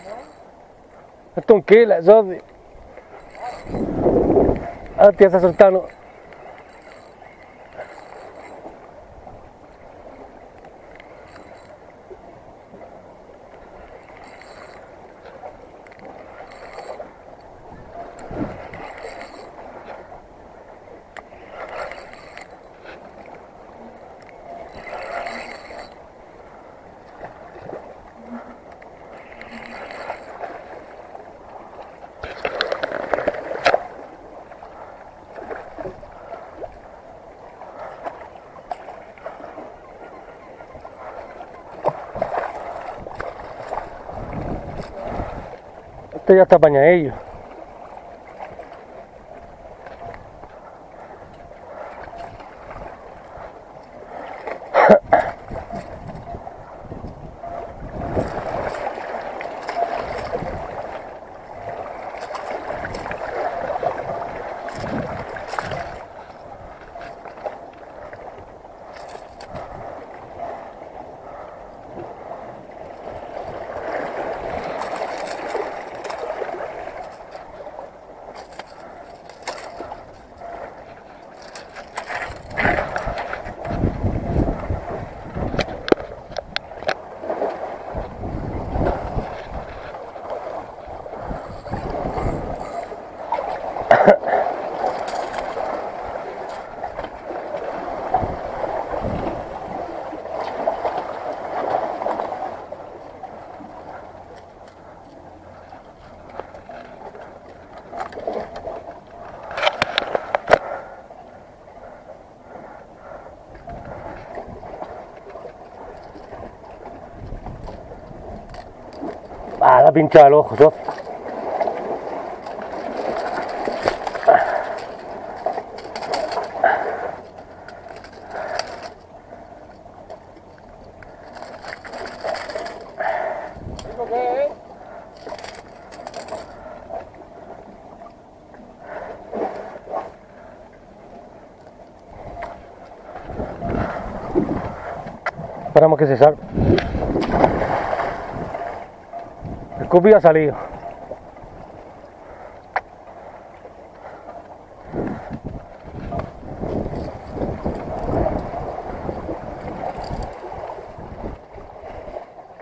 ¿no? Qué? Ah, te vas a. eu trabalhar aí? Ah, la pinchado el ojo, socio. ¿Eso qué es? Esperamos que se salga. Cupi ha salido.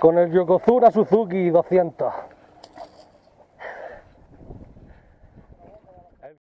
Con el Yokozuna Suzuki 200.